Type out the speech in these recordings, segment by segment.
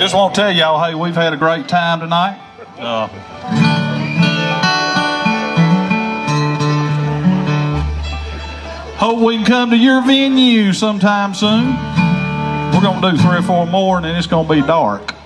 Just want to tell y'all, hey, we've had a great time tonight. Uh, hope we can come to your venue sometime soon. We're going to do three or four more, and then it's going to be dark.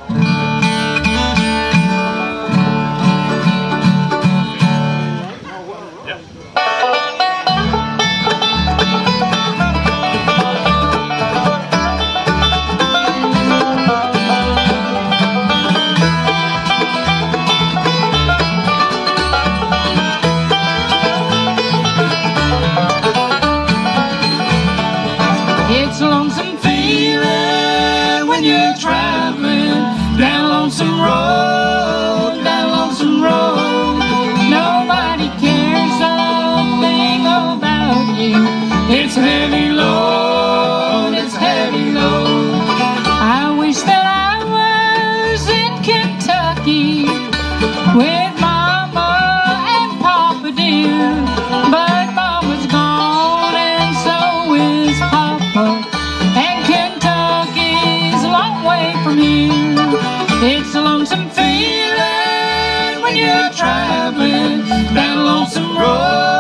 It's a heavy load, it's a heavy load. I wish that I was in Kentucky with Mama and Papa dear, but Mama's gone and so is Papa, and Kentucky's a long way from here. It's a lonesome feeling when you're traveling down a lonesome road,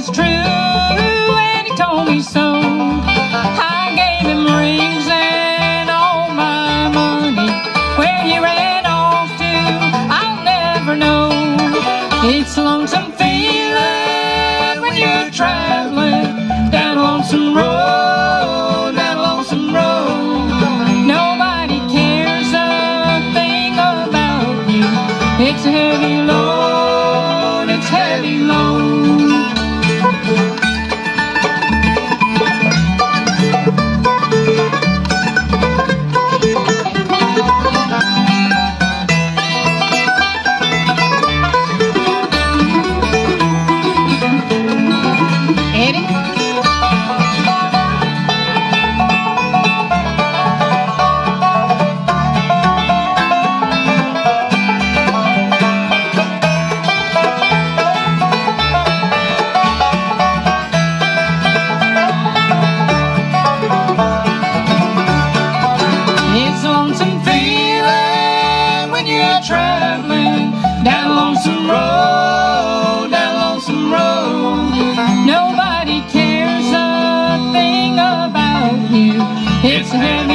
was true, and he told me so. I gave him rings and all my money. Where he ran off to, I'll never know. It's a lonesome feeling when you're traveling down a lonesome road, down a lonesome road. Nobody cares a thing about you. It's a heavy load, traveling down lonesome road, down lonesome road. Nobody cares a thing about you. It's a heavy